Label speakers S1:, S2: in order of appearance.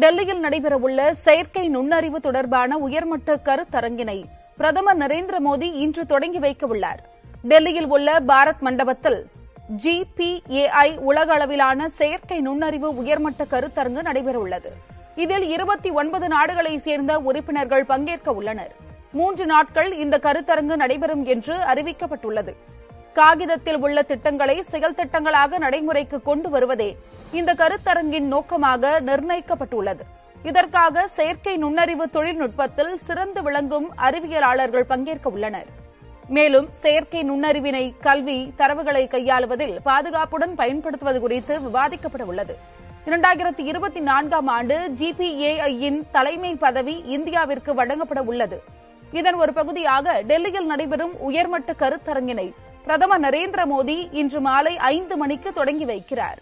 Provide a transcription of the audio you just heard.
S1: டெல்லியில் நடைபெறவுள்ள செயற்கை நுண்ணறிவு தொடர்பான உயர்மட்ட கருத்தரங்கினை பிரதமர் நரேந்திர மோடி இன்று தொடங்கி வைக்க உள்ளார் டெல்லியில் உள்ள பாரத் மண்டபத்தில் ஜிபிஏஐ உலக அளவிலான செயற்கை நுண்ணறிவு உயர்மட்ட கருத்தரங்கு நடைபெறவுள்ளது இதில் இருபத்தி ஒன்பது நாடுகளை சேர்ந்த உறுப்பினர்கள் பங்கேற்க உள்ளனர் மூன்று நாட்கள் இந்த கருத்தரங்கு நடைபெறும் என்று அறிவிக்கப்பட்டுள்ளது காகிதத்தில் உள்ள திட்டங்களை செயல் திட்டங்களாக நடைமுறைக்கு கொண்டு வருவதே இந்த கருத்தரங்கின் நோக்கமாக நிர்ணயிக்கப்பட்டுள்ளது இதற்காக செயற்கை நுண்ணறிவு தொழில்நுட்பத்தில் சிறந்து விளங்கும் அறிவியலாளர்கள் பங்கேற்க உள்ளனர் மேலும் செயற்கை நுண்ணறிவினை கல்வி தரவுகளை கையாளுவதில் பாதுகாப்புடன் பயன்படுத்துவது குறித்து விவாதிக்கப்பட உள்ளது இரண்டாயிரத்தி இருபத்தி நான்காம் ஆண்டு ஜிபிஏஐயின் தலைமை பதவி இந்தியாவிற்கு வழங்கப்பட உள்ளது இதன் ஒரு பகுதியாக டெல்லியில் நடைபெறும் உயர்மட்ட கருத்தரங்கினை பிரதமர் நரேந்திர மோடி இன்று மாலை ஐந்து மணிக்கு தொடங்கி வைக்கிறார்